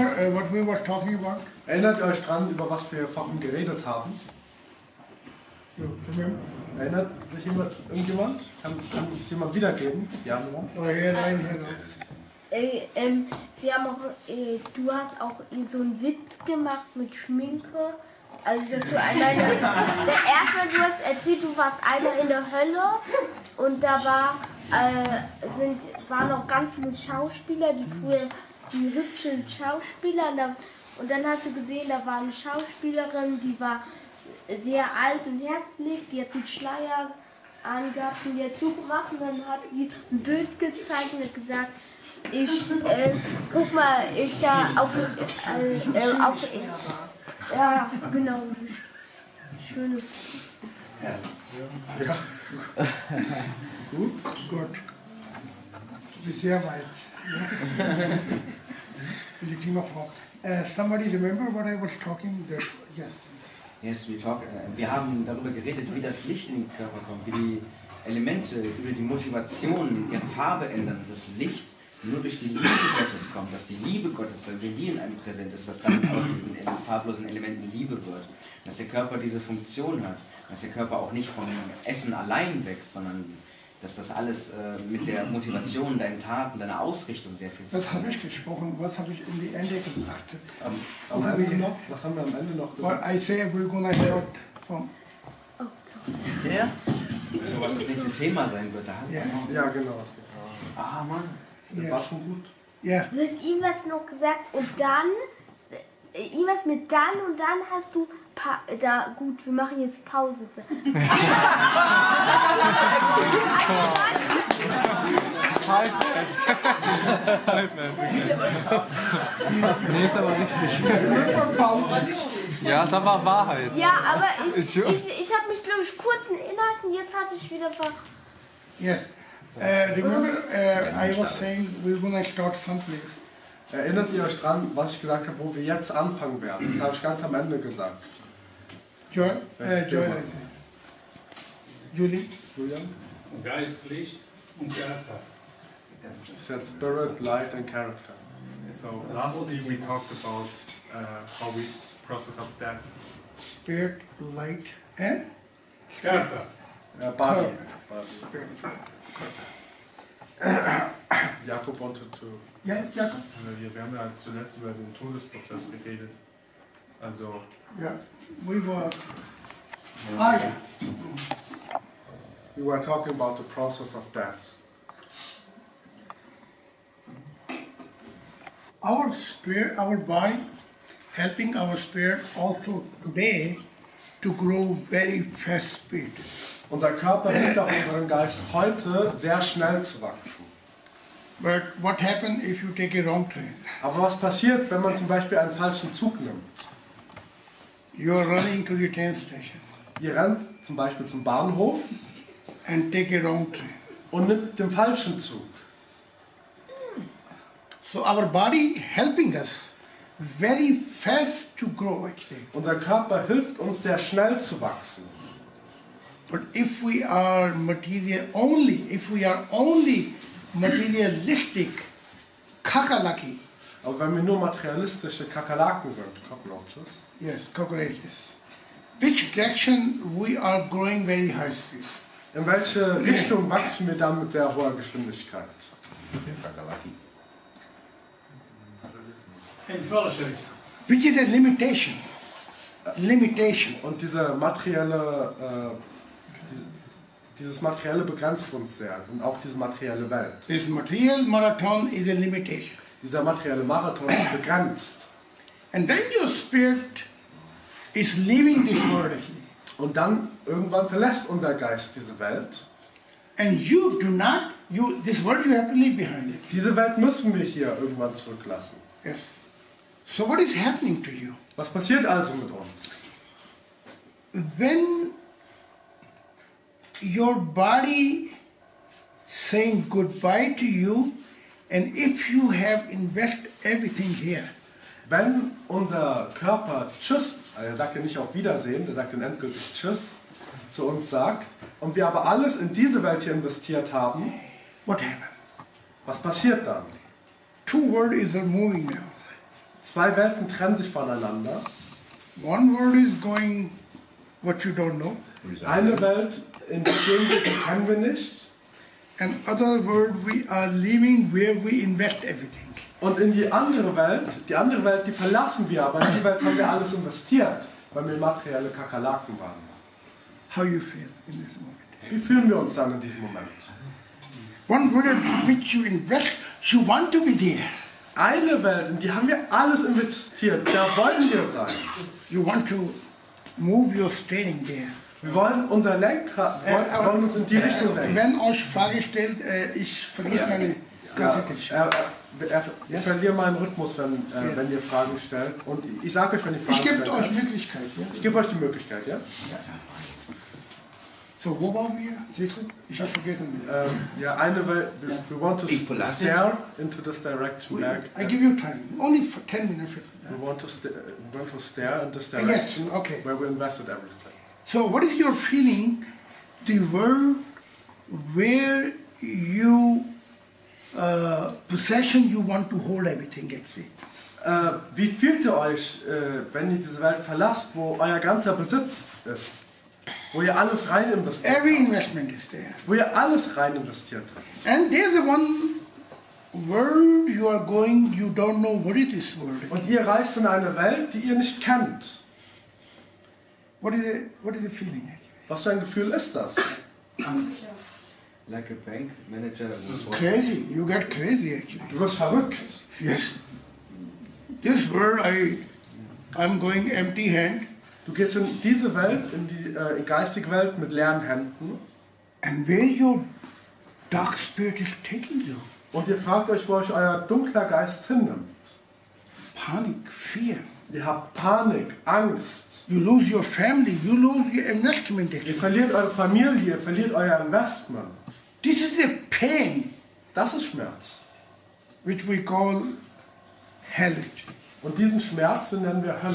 Remember uh, what we were talking about? Erinnert ihr euch dran, über was wir vorhin geredet haben? Erinnert sich jemand, irgendjemand? Kann, kann es jemand wiedergeben? Ja? Oh, here, line, here. Äh, ähm, wir haben auch, äh, du hast auch so einen Witz gemacht mit Schminke. Also, dass du einmal in der, der erste, du hast erzählt, du warst einmal in der Hölle und da war, äh, sind, waren auch ganz viele Schauspieler, die früher, die hübschen Schauspieler. Und, da, und dann hast du gesehen, da war eine Schauspielerin, die war sehr alt und herzlich, die hat einen Schleier angehabt und die hat zugemacht und dann hat sie ein Bild gezeigt und hat gesagt, ich, äh, guck mal, ich ja auf, äh, äh, auf, ja, genau, schönes. Ja. Gut. Gut. Bis sehr weit. Ja. Legitima Frau. Uh, somebody remember what I was talking? The, yes. Yes, we talk, äh, wir haben darüber geredet, wie das Licht in den Körper kommt, wie die Elemente über die Motivation ihre Farbe ändern, das Licht nur durch die Liebe Gottes kommt, dass die Liebe Gottes, wenn die in einem präsent ist, dass dann aus diesen farblosen Elementen Liebe wird, dass der Körper diese Funktion hat, dass der Körper auch nicht vom Essen allein wächst, sondern dass das alles äh, mit der Motivation, deinen Taten, deiner Ausrichtung sehr viel zu Was tun habe hat. ich gesprochen? Was habe ich in die Ende gesagt? Am, am Ende noch? Was haben wir am Ende noch Well, gesagt? I say we're gonna start from. Der? So was das nächste Thema sein wird, da hat Ja. man Ja, genau. Ah, Mann. Das Ja. war schon gut. Yeah. Du hast ihm was noch gesagt und dann, äh, ihm was mit dann und dann hast du, pa da, gut, wir machen jetzt Pause. Nee, ist aber richtig. Ja, ist einfach Wahrheit. Ja, aber ich, ich, Ich- ich habe mich, glaube ich, kurz erinnert und jetzt habe ich wieder ver... Yes. Uh, remember, uh, I was saying we're gonna start someplace. Erinnert ihr euch dran, was ich gesagt habe, wo wir jetzt anfangen werden? Das habe ich ganz am Ende gesagt. Joy, uh, Yes, Joy, Joy. Julie. Julian? Geist, Licht und Körper. It said Spirit, Light and Character. So lastly, we talked about uh, how we process of death. Spirit, light, and Körper. Ja, Body. spirit. Jakob wanted to. Yeah, Jakob. Also wir, wir haben ja zuletzt über den Todesprozess geredet. Also Yeah. We were. Ah, yeah. We were talking about the process of death. Our spirit, our body, helping our spirit also today to grow very fast speed. Unser Körper hilft auch unserem Geist heute sehr schnell zu wachsen. Aber was passiert, wenn man zum Beispiel einen falschen Zug nimmt? You are running to the train station Ihr rennt zum Beispiel zum Bahnhof and take a wrong train. und nimmt den falschen Zug. So our body helping us very fast to grow actually. Unser Körper hilft uns sehr schnell zu wachsen. But if we are material only, if we are only materialistic, kakalaki, Aber wenn wir nur materialistische Kakerlaken sind, Cockroaches, yes, cockroaches, which direction we are growing very high speed? in welche Richtung wachsen wir dann mit sehr hoher Geschwindigkeit? In Fellowship. Which is a limitation. Limitation. Und diese materielle, äh, diese, dieses materielle begrenzt uns sehr und auch diese materielle Welt. This material marathon is a limitation. Dieser materielle Marathon ist begrenzt. And then your spirit is leaving this world actually. Und dann irgendwann verlässt unser Geist diese Welt. And you do not, you this world you have to leave behind it. Diese Welt müssen wir hier irgendwann zurücklassen. Yes. So what is happening to you? Was passiert also mit uns? When your body saying goodbye to you, and if you have invested everything here, Wenn unser Körper Tschüss, also er sagt ja nicht auf Wiedersehen, er sagt dann endgültig Tschüss, zu uns sagt, und wir aber alles in diese Welt hier investiert haben, what happened? was passiert dann? two worlds is moving now. Zwei Welten trennen sich voneinander. One world is going what you don't know, Eine Welt, in die wir, die kennen wir nicht. and other world we are living where we invest everything. Und in die andere Welt, die andere Welt, die verlassen wir, aber in die Welt haben wir alles investiert, weil wir materielle Kakerlaken waren. How you feel in this moment? Wie fühlen wir uns dann in diesem Moment? One world which you invest, you want to be there. Eine Welt, in die haben wir alles investiert, da wollen wir sein. You want to move your steering there. Wir wollen unser Lenkrad, Äh, wollen, wollen uns in die Richtung lenken. Wenn euch Frage stellt, äh, ich verliere meine Ja, Konzentration. er, er, er, ich verliere meinen Rhythmus, wenn, äh, Ja. wenn ihr Fragen stellt. Und ich sage euch, wenn ihr Fragen Ich gebe euch ja? Möglichkeit. Ja? Ich gebe euch die Möglichkeit, ja? So, wo waren wir? Siehst du? Ich habe vergessen. wieder. Ähm, ja, eine Welt, we, we want to stare into this direction back. I give you time. Only for 10 minutes. We want to, sta- we want to stare in this Yes, direction okay. where we invested everything. So, what is your feeling? The world where you uh, possession you want to hold everything actually. Äh, wie fühlt ihr euch, äh, wenn ihr diese Welt verlasst, wo euer ganzer Besitz ist? Wo ihr alles rein investiert Every habt? investment is there. Wo ihr alles rein investiert. And there's a one world you are going, you don't know what is this world. Und ihr reist in eine Welt, die ihr nicht kennt. What is the, what is the feeling? Was für ein Gefühl ist das? Like a bank manager. Crazy. You get crazy actually. Du wirst verrückt. Yes. This world I I'm going empty hand Du gehst in diese Welt, in die äh, geistige Welt mit leeren Händen and where your dark spirit is taking you. und ihr fragt euch, wo euch euer dunkler Geist hinnimmt. Panic, fear. Ihr habt Panik, Angst. You lose your family, you lose your investment Ihr verliert eure Familie, ihr verliert euer Investment. This is a pain Das ist Schmerz. which we call hell. Und diesen Schmerz den nennen wir Hölle,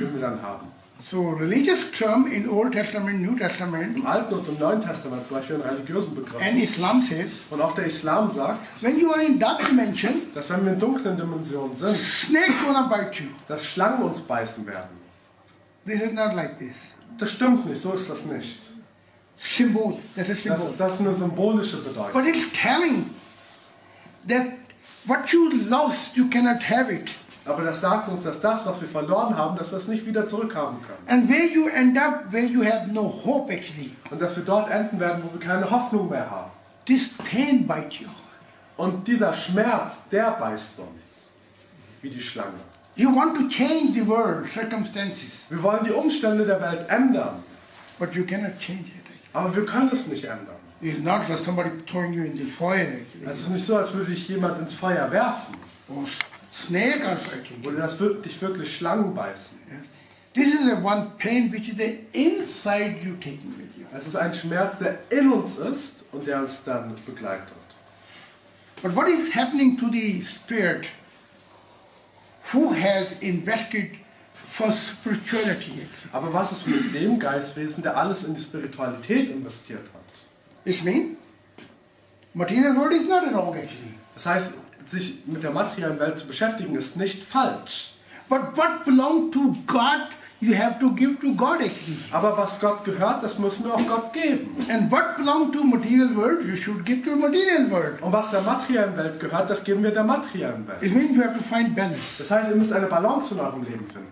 den wir dann haben. So religious term in Old Testament, New Testament, Im Alten und im Neuen Testament zum Beispiel in religiösen and Begriffen. Islam says, Und auch der Islam sagt, when you are in dark dimension, dass wenn wir in dunklen Dimensionen sind, snake gonna bite you. dass Schlangen uns beißen werden. This is not like this. Das stimmt nicht, so ist das nicht. Symbol, that's a symbol. Das, das ist eine symbolische Bedeutung. But it's telling that what you lost, you cannot have it. Aber das sagt uns, dass das, was wir verloren haben, dass wir es nicht wieder zurückhaben können. And where you end up, where you have no hope actually, Und dass wir dort enden werden, wo wir keine Hoffnung mehr haben. this pain bites you. Und dieser Schmerz, der beißt uns. Wie die Schlange. You want to change the world, circumstances, Wir wollen die Umstände der Welt ändern. but you cannot change it. Aber wir können es nicht ändern. It's not that somebody throwing you in the fire. Es ist nicht so, als würde dich jemand ins Feuer werfen. Or snake you. Oder das wird dich wirklich Schlangen beißen. This is the one pain which is the inside you taking with you. Es ist ein Schmerz, der in uns ist und der uns dann begleitet. But what is happening to the spirit who has invested for spirituality? Aber was ist mit dem Geistwesen, der alles in die Spiritualität investiert hat? It means material world is not wrong actually. Das heißt, sich mit der materiellen Welt zu beschäftigen, ist nicht falsch. But what belongs to God, you have to give to God actually. Aber was Gott gehört, das müssen wir auch Gott geben. And what belongs to material world, you should give to material world. Und was der materiellen Welt gehört, das geben wir der materiellen Welt. It means you have to find balance. Das heißt, ihr müsst eine Balance in eurem Leben finden.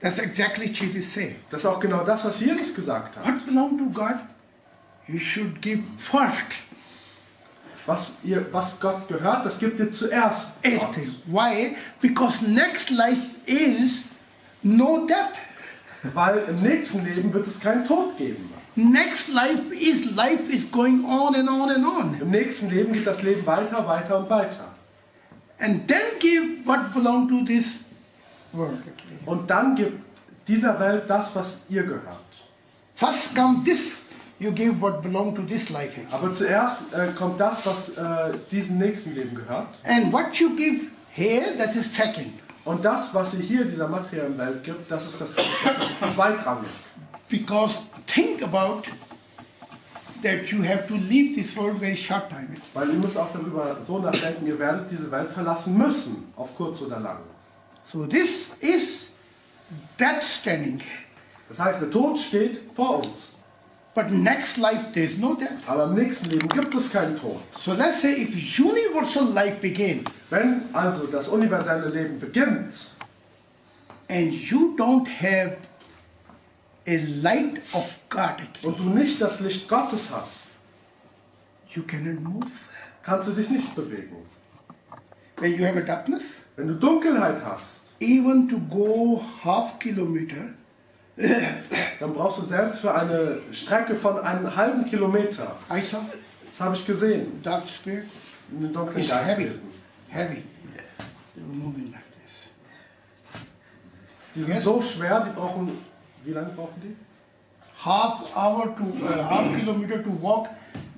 That's exactly Jesus said. Das ist auch genau das, was Jesus gesagt hat. What belongs to God, you should give first. Was, ihr, was Gott gehört, das gebt ihr zuerst. Gott. Why? Because next life is no death. Weil im nächsten Leben wird es keinen Tod geben. Next life is life is going on and on and on. Im nächsten Leben geht das Leben weiter, weiter und weiter. And then give what belongs to this world. Und dann gibt dieser Welt das, was ihr gehört. First come this, you give what belongs to this life. actually. Aber zuerst äh, kommt das, was äh, diesem nächsten Leben gehört. And what you give here, that is second. Und das, was ihr hier dieser materiellen Welt gibt, das ist das, das ist zweitrangig. Because think about that you have to leave this world very short time. Weil ihr müsst auch darüber so nachdenken, ihr werdet diese Welt verlassen müssen, auf kurz oder lang. So this is death standing. Das heißt, der Tod steht vor uns. But next life there is no death. Aber im nächsten Leben gibt es keinen Tod. So let's say if universal life begin Wenn also das universelle Leben beginnt and you don't have a light of God, und du nicht das Licht Gottes hast, you cannot move. kannst du dich nicht bewegen. When you have a darkness, Wenn du Dunkelheit hast, even to go half kilometer, dann brauchst du selbst für eine Strecke von einem halben Kilometer, saw das habe ich gesehen, dark spirit, einen dunklen it's heavy, heavy. Like. Die sind Yes. so schwer, die brauchen, wie lange brauchen die? Half hour to uh, half kilometer to walk,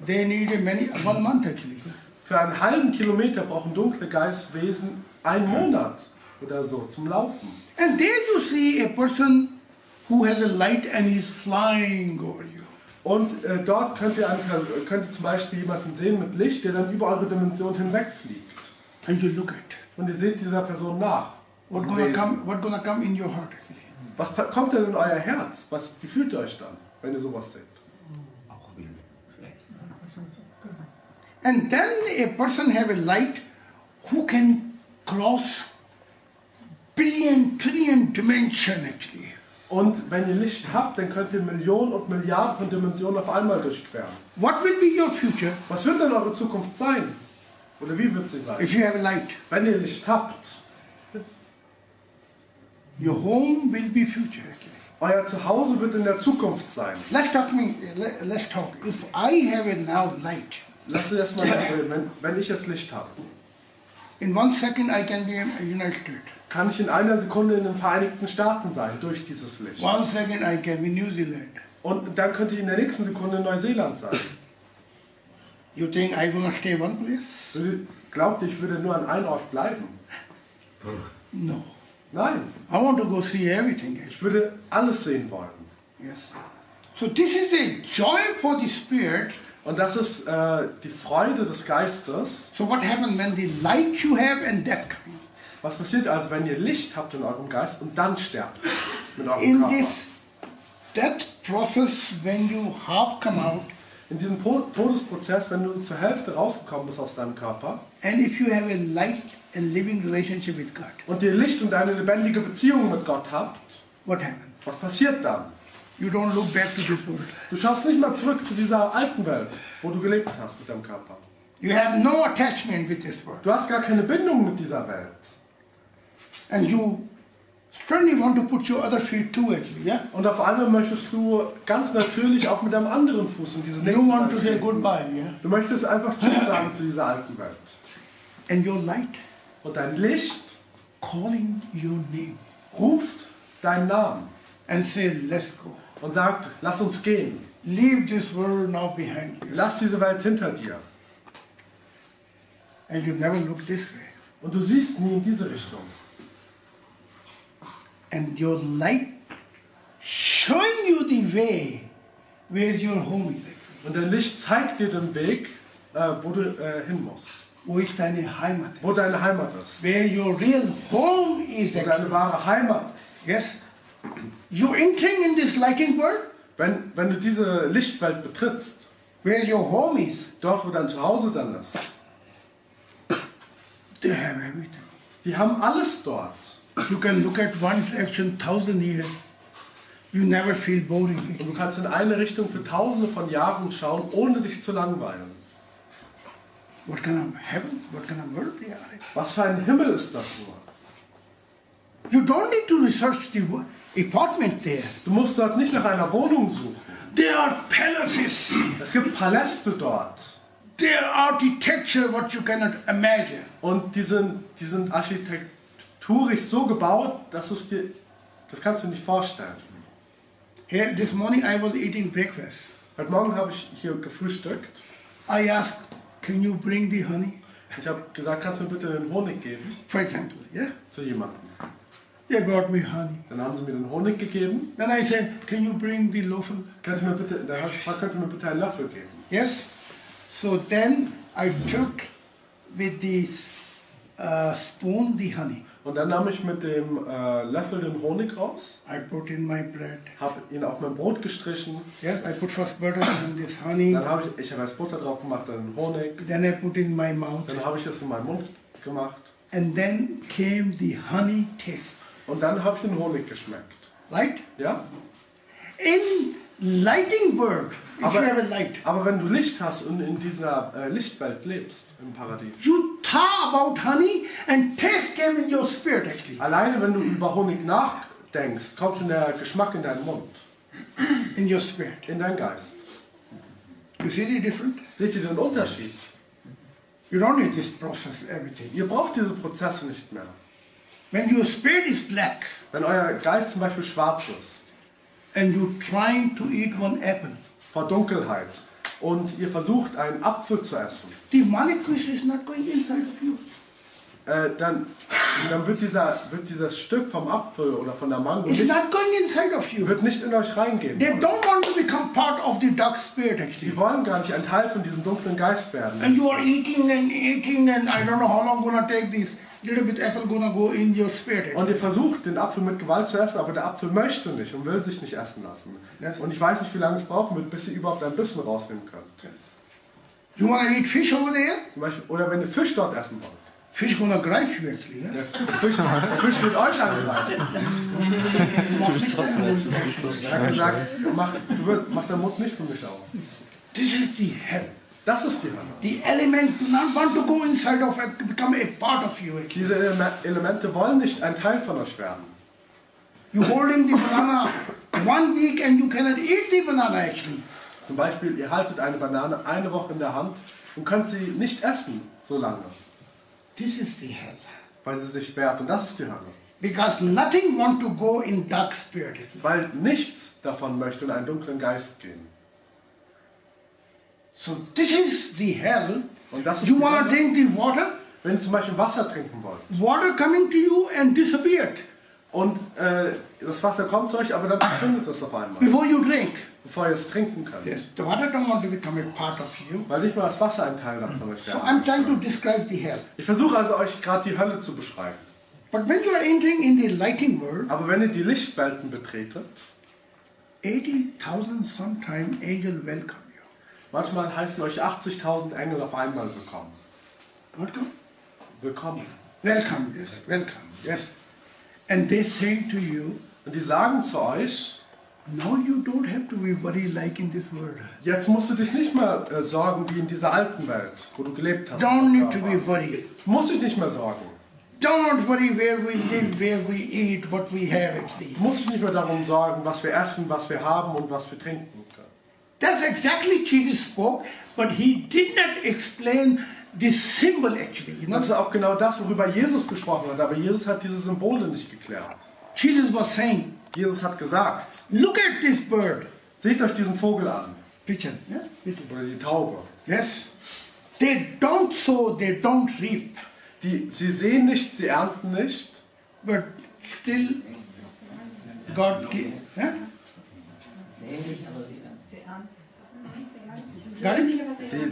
they need a many one month actually. Für einen halben Kilometer brauchen dunkle Geistwesen einen Monat oder so zum Laufen. And there you see a person who has a light and is flying over you. Und äh, dort könnt ihr, eine, Pers- könnt ihr zum Beispiel jemanden sehen mit Licht, der dann über eure Dimension hinwegfliegt. And you look at Und ihr seht dieser Person nach. what gonna come what gonna come in your heart actually. Was kommt denn in euer Herz? Was, wie fühlt ihr euch dann, wenn ihr sowas seht? Auch will. Vielleicht. And then a person have a light who can cross billion, trillion dimension actually. Und wenn ihr Licht habt, dann könnt ihr Millionen und Milliarden von Dimensionen auf einmal durchqueren. What will be your future Was wird denn eure Zukunft sein? Oder wie wird sie sein? if you have light? Wenn ihr Licht habt, Your home will be future euer Zuhause wird in der Zukunft sein. Let's talk me let, let's talk. If I have a now light, Lasst uns erstmal reden, wenn, wenn ich jetzt Licht habe. in one second I can be in United States. Kann ich in einer Sekunde in den Vereinigten Staaten sein durch dieses Licht. One second I can be New Zealand. Und dann könnte ich in der nächsten Sekunde in Neuseeland sein. You think I gonna stay one place? Glaubt ihr, ich würde nur an einem Ort bleiben? No. Nein, I want to go see everything. ich würde alles sehen wollen. Yes. So this is a joy for the spirit. Und das ist äh, die Freude des Geistes. So what happens when the light you have and death comes? Was passiert also, wenn ihr Licht habt in eurem Geist und dann sterbt mit eurem In Körper? this death process, when you half come out, In diesem Todesprozess, wenn du zur Hälfte rausgekommen bist aus deinem Körper and if you have a light and living relationship with God, und ihr Licht und eine lebendige Beziehung mit Gott habt, what happens? was passiert dann? You don't look back to this world. Du schaust nicht mal zurück zu dieser alten Welt, wo du gelebt hast mit deinem Körper. You have no attachment with this world. Du hast gar keine Bindung mit dieser Welt. And you certainly want to put your other feet too, actually, yeah? Und auf einmal möchtest du ganz natürlich auch mit deinem anderen Fuß in diese nächste You want to say goodbye, yeah? Du möchtest einfach Tschüss sagen zu dieser alten Welt. And your light Und dein Licht calling your name ruft deinen Namen and say, let's go. und sagt, lass uns gehen. Leave this world now behind you. Lass diese Welt hinter dir. And you never look this way. Und du siehst nie in diese Richtung. And your light showing you the way where your home is. Und dein Licht zeigt dir den Weg, äh, wo du äh, hin musst. Wo ist deine Heimat? Wo deine Heimat ist. Where your real home is. Wo deine wahre Heimat ist. Yes. You're entering in this lighting world Wenn, wenn du diese Lichtwelt betrittst, where your home is. dort wo dein Zuhause dann ist, They have everything. die haben alles dort. You can look at one direction thousand years. You never feel boring. Und du kannst in eine Richtung für tausende von Jahren schauen, ohne dich zu langweilen. What kind of heaven? What kind of world they are in? Was für ein Himmel ist das nur? You don't need to research the apartment there. Du musst dort nicht nach einer Wohnung suchen. There are palaces. Es gibt Paläste dort. There are architecture what you cannot imagine. Und die sind, die sind architekturisch so gebaut, dass du es dir, das kannst du nicht vorstellen. Here, this morning I was eating breakfast. Heute Morgen habe ich hier gefrühstückt. I asked, can you bring the honey? Ich habe gesagt, kannst du mir bitte den Honig geben For example, yeah? zu jemandem. They brought me honey. Dann haben sie mir den Honig gegeben. Then I said, can you bring the loaf? Könnt ihr mir bitte, dann habe ich gefragt, könnt ihr mir bitte einen Löffel geben? Yes. So then I took with this uh, spoon the honey. Und dann nahm ich mit dem äh, Löffel den Honig raus, I put in my bread. habe ihn auf mein Brot gestrichen, Yes, I put first butter and this honey. dann habe ich, ich habe erst Butter drauf gemacht, dann Honig, Then I put in my mouth. dann habe ich das in meinen Mund gemacht And then came the honey taste. und dann habe ich den Honig geschmeckt. Right? Ja? In lighting world, if Aber- you have a light, Aber wenn du Licht hast und in dieser äh, Lichtwelt lebst, im Paradies, you thought about honey and taste came in your spirit actually. alleine wenn du über Honig nachdenkst, kommt schon der Geschmack in deinen Mund, In your spirit. in deinen Geist. You see the difference? Seht ihr den Unterschied? You don't need this process, everything. Ihr braucht diese Prozesse nicht mehr. When your spirit is black Wenn euer Geist zum Beispiel schwarz ist, and you're trying to eat one apple, vor Dunkelheit, und ihr versucht einen Apfel zu essen, the molecule is not going inside of you. äh, dann, dann wird, dieser, wird dieses Stück vom Apfel oder von der Mango It's nicht, not going inside of you. wird nicht in euch reingehen. They don't want to become part of the dark spirit actually. Die wollen gar nicht ein Teil von diesem dunklen Geist werden. And you are eating and eating and I don't know how long gonna take this little bit apple gonna go in your spirit. Und ihr versucht, den Apfel mit Gewalt zu essen, aber der Apfel möchte nicht und will sich nicht essen lassen. Yes. Und ich weiß nicht, wie lange es brauchen wird, bis ihr überhaupt ein bisschen rausnehmen könnt. You wanna eat fish over there? Zum Beispiel, oder wenn ihr Fisch dort essen wollt. Fish gonna actually. Yeah? Der Fisch, der Fisch wird euch angreifen. Er hat gesagt, mach, du wirst, mach deinen Mund nicht für mich auf. This is the hell. Das ist die Hölle. The element do not want to go inside of it, become a part of you. Diese Eleme- Elemente wollen nicht ein Teil von euch werden. You holding the banana one week and you cannot eat the banana actually. Zum Beispiel, ihr haltet eine Banane eine Woche in der Hand und könnt sie nicht essen so lange, This is the hell. weil sie sich wehrt. Und das ist die Hölle. Because nothing want to go in dark spirit. Weil nichts davon möchte in einen dunklen Geist gehen. So this is the hell. Und das ist You wanna Hölle. drink the water? Wenn ihr zum Beispiel Wasser trinken wollt Water coming to you and disappeared und äh, das Wasser kommt zu euch, aber dann verschwindet es auf einmal, before you drink. bevor ihr es trinken könnt. Yes, the water don't want to become a part of you. Weil nicht mal das Wasser ein Teil davon euch So I'm trying to describe the hell. Ich versuche also euch gerade die Hölle zu beschreiben. But when you are entering in the lighting world, Aber wenn ihr die Lichtwelten betretet, 80,000 sometime angel welcome manchmal heißen euch 80.000 Engel auf einmal willkommen. Welcome? Willkommen. Welcome, yes, welcome, yes. And they say to you, Und die sagen zu euch, now you don't have to be worried like in this world. jetzt musst du dich nicht mehr äh, sorgen wie in dieser alten Welt, wo du gelebt hast. Don't need to be worried. Musst dich nicht mehr sorgen. Don't worry where we live, where we eat, what we have actually. Musst dich nicht mehr darum sorgen, was wir essen, was wir haben und was wir trinken können. That's exactly Jesus spoke, but he did not explain the symbol actually. You know? Das ist auch genau das, worüber Jesus gesprochen hat. Aber Jesus hat diese Symbole nicht geklärt. Jesus was saying, Jesus hat gesagt, look at this bird. seht euch diesen Vogel an. Pigeon, yeah? Pigeon. Oder die Taube. Yes. They don't sow, they don't reap, Die, sie sehen nicht, sie ernten nicht. but still God give. Yeah? Got it? Sie,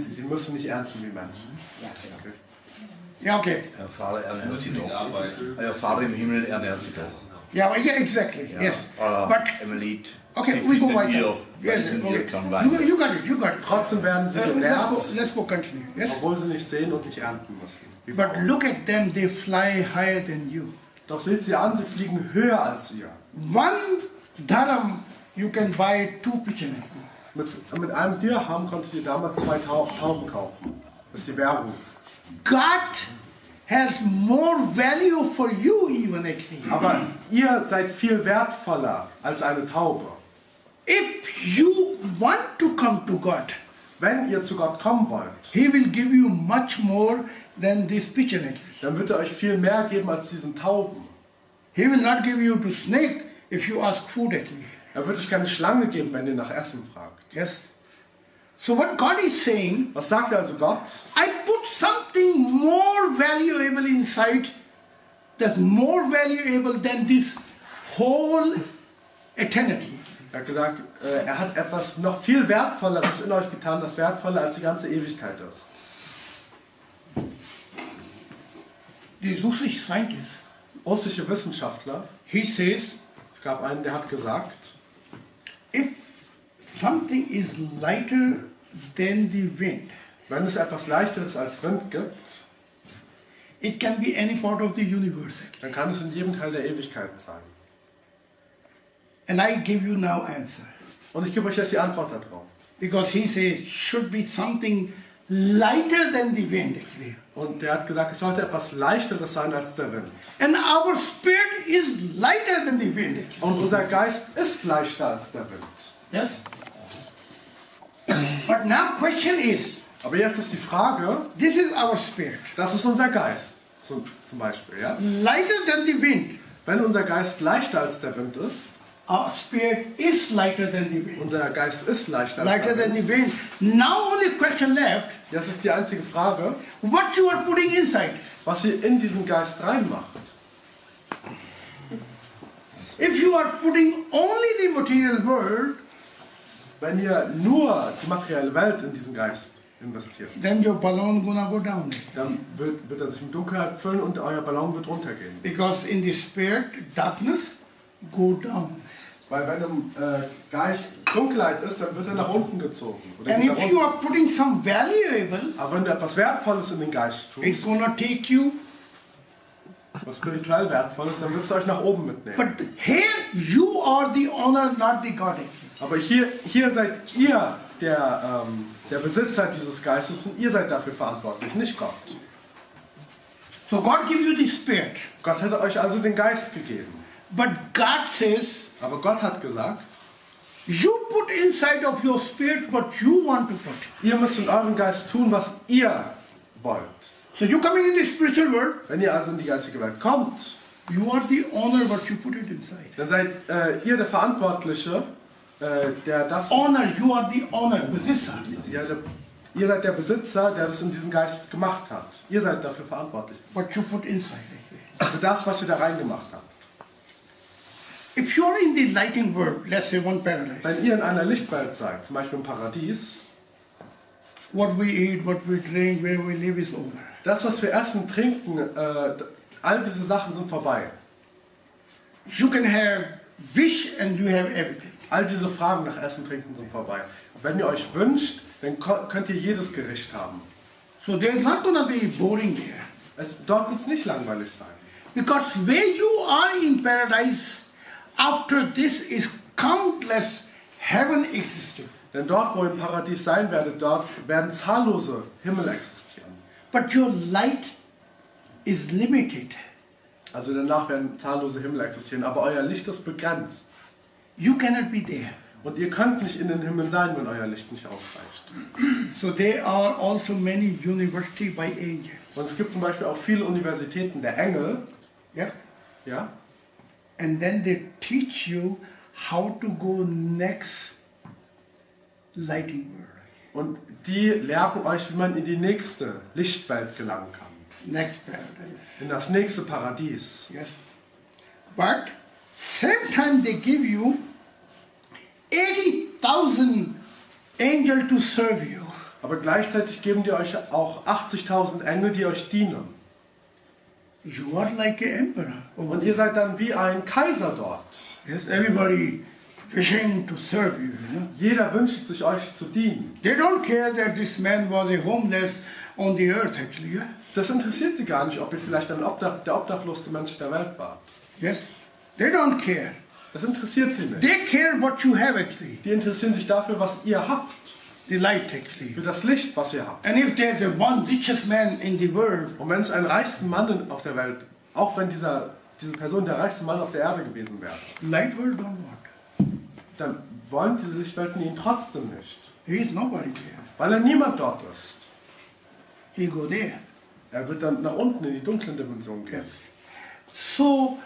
sie, sie müssen nicht ernten wie Menschen. Yeah, okay. Euer Vater ernährt sie doch. Euer Vater im Himmel ernährt sie doch. Yeah, well, yeah, exactly. Yes. Aber But Lied. okay, we go weiter. ihr, Yeah, weil sie okay. ihr You, weiter. you got it. You got it. Trotzdem werden sie Uh, let's go. Let's go continue. Yes. obwohl sie nicht sehen und nicht ernten müssen. Wie But look at them. They fly higher than you. Doch seht sie an, sie fliegen höher als ihr. One dharam you can buy two pigeons. Mit, mit einem Dirham konntet ihr damals zwei Tau- Tauben kaufen. Das ist die Währung. God has more value for you even actually. Aber ihr seid viel wertvoller als eine Taube. If you want to come to God, Wenn ihr zu Gott kommen wollt, He will give you much more than this pigeon actually. dann wird er euch viel mehr geben als diesen Tauben. He will not give you to snake if you ask food actually. Er wird euch keine Schlange geben, wenn ihr nach Essen fragt. Yes. So what God is saying, Was sagt also Gott? I put something more valuable inside that's more valuable than this whole eternity. Er hat gesagt, äh, er hat etwas noch viel Wertvolleres in euch getan, das wertvoller als die ganze Ewigkeit ist. The Russisch scientist, Russische Wissenschaftler, he says, es gab einen, der hat gesagt, if something is lighter than the wind, wenn es etwas leichteres als Wind gibt, it can be any part of the universe. actually. dann kann es in jedem Teil der Ewigkeit sein. And I give you now answer. Und ich gebe euch jetzt die Antwort darauf. Because he says should be something lighter than the wind actually. Und der hat gesagt, es sollte etwas leichteres sein als der Wind. And our spirit is lighter than the wind actually. Und unser Geist ist leichter als der Wind. Yes? But now question is, Aber jetzt ist die Frage, this is our spirit. das ist unser Geist zum, zum Beispiel. Ja? Lighter than the wind. Wenn unser Geist leichter als der Wind ist, Our spirit is lighter than the wind. unser Geist ist leichter als Lighter der than Wind. the wind. Now only question left, Das ist die einzige Frage, what you are putting inside. was ihr in diesen Geist reinmacht. If you are putting only the material world, Wenn ihr nur die materielle Welt in diesen Geist investiert, then your balloon gonna go down. dann wird, wird er sich mit Dunkelheit füllen und euer Ballon wird runtergehen. Because in the spirit, darkness go down. Weil wenn im äh, Geist Dunkelheit ist, dann wird er nach unten gezogen. And if you are putting some valuable, Aber wenn du etwas Wertvolles in den Geist tust, it's gonna take you. was spirituell Wertvolles, dann wird es euch nach oben mitnehmen. But here you are the owner, not the God. Aber hier, hier seid ihr der, ähm, der Besitzer dieses Geistes und ihr seid dafür verantwortlich, nicht Gott. So God give you the spirit, Gott hat euch also den Geist gegeben. but God says Aber Gott hat gesagt, you put inside of your spirit what you want to put. ihr müsst in eurem Geist tun, was ihr wollt. So you coming in the spiritual world, Wenn ihr also in die geistige Welt kommt, you are the owner what you put it inside. dann seid äh, ihr der Verantwortliche, der das... Owner, you are the owner, Besitzer. Ja, der, ihr seid der Besitzer, der das in diesen Geist gemacht hat. Ihr seid dafür verantwortlich. What you put inside. Für das, was ihr da reingemacht habt. If you are in the lighting world, let's say one paradise, Wenn ihr in einer Lichtwelt seid, zum Beispiel im Paradies, what we eat, what we drink, where we live is over. das, was wir essen, trinken, äh, all diese Sachen sind vorbei. You can have wish and you have everything. All diese Fragen nach Essen, Trinken sind vorbei. Wenn ihr euch wünscht, dann könnt ihr jedes Gericht haben. So there's not gonna be boring there. Es, dort wird es nicht langweilig sein. Because where you are in paradise, after this is countless heaven existing. Denn dort, wo ihr im Paradies sein werdet, dort werden zahllose Himmel existieren. But your light is limited. Also danach werden zahllose Himmel existieren, aber euer Licht ist begrenzt. You cannot be there. Und ihr könnt nicht in den Himmel sein, wenn euer Licht nicht ausreicht. So there are also many university by angel. Und es gibt zum Beispiel auch viele Universitäten der Engel, Yes? ja, And then they teach you how to go next lighting world. und die lehren euch, wie man in die nächste Lichtwelt gelangen kann. Next paradise. In das nächste Paradies. Yes. But same time they give you 80,000 angel to serve you. Aber gleichzeitig geben die euch auch 80.000 Engel, die euch dienen. You are like an emperor. Und ihr seid dann wie ein Kaiser dort. Yes, everybody wishing to serve you, you know. Jeder wünscht sich, euch zu dienen. They don't care that this man was a homeless on the earth actually, yeah? Das interessiert sie gar nicht, ob ihr vielleicht ein Obdach, der obdachlosste Mensch der Welt wart. Yes? They don't care. Das interessiert sie nicht. They care what you have actually. Die interessieren sich dafür, was ihr habt. The light actually. Für das Licht, was ihr habt. And if there's a one richest man in the world, Und wenn es einen reichsten Mann auf der Welt, auch wenn dieser, diese Person der reichste Mann auf der Erde gewesen wäre, light world don't want. dann wollen diese Lichtwelten ihn trotzdem nicht. He is nobody there. Weil er niemand dort ist. He go there. Er wird dann nach unten in die dunklen Dimensionen gehen. So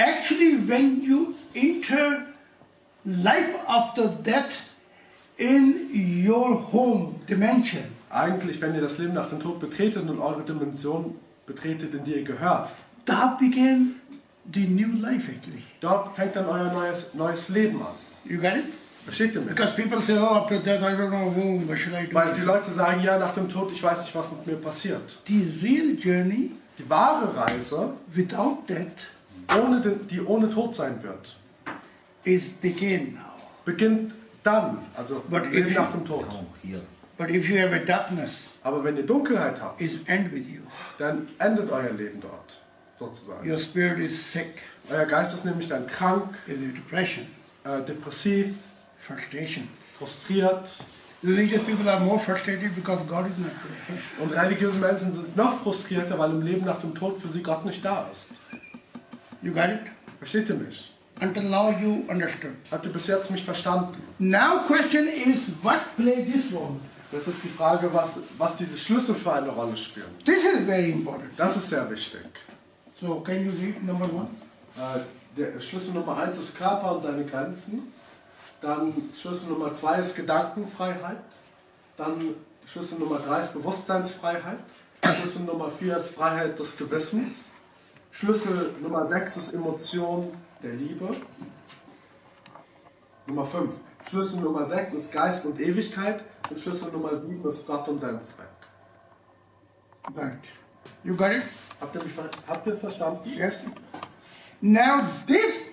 actually when you enter life after death in your home dimension, Eigentlich, wenn ihr das Leben nach dem Tod betretet und eure Dimension betretet, in die ihr gehört, that began the new life actually. Dort fängt dann euer neues, neues Leben an. You got it? Versteht ihr mich? Because people say, oh, after death, I don't know whom, what should I do? Weil die Leute sagen, ja, nach dem Tod, ich weiß nicht, was mit mir passiert. The real journey Die wahre Reise, without death ohne den, die ohne Tod sein wird, is begin now. beginnt dann, also But if nach dem Tod. But if you have a darkness, Aber wenn ihr Dunkelheit habt, is end with you. dann endet euer Leben dort, sozusagen. Your spirit is sick, Euer Geist ist nämlich dann krank, is depression, äh, depressiv, frustration. frustriert. Religious people are more frustrated because God is not there. Und religiöse Menschen sind noch frustrierter, weil im Leben nach dem Tod für sie Gott nicht da ist. You got it? Versteht ihr mich? Until now you understood. Habt ihr bis jetzt mich verstanden? Now question is what play this role? Das ist die Frage, was, was diese Schlüssel für eine Rolle spielen. This is very important. Das ist sehr wichtig. So can you read number one? Äh, Der Schlüssel Nummer eins ist Körper und seine Grenzen. Dann Schlüssel Nummer zwei ist Gedankenfreiheit. Dann Schlüssel Nummer drei ist Bewusstseinsfreiheit. Schlüssel Nummer vier ist Freiheit des Gewissens. Schlüssel Nummer sechs ist Emotion der Liebe. Nummer fünf. Schlüssel Nummer sechs ist Geist und Ewigkeit. Und Schlüssel Nummer sieben ist Gott und sein Zweck. Right. You got it? Habt ihr, mich, habt ihr es verstanden? Yes. Now this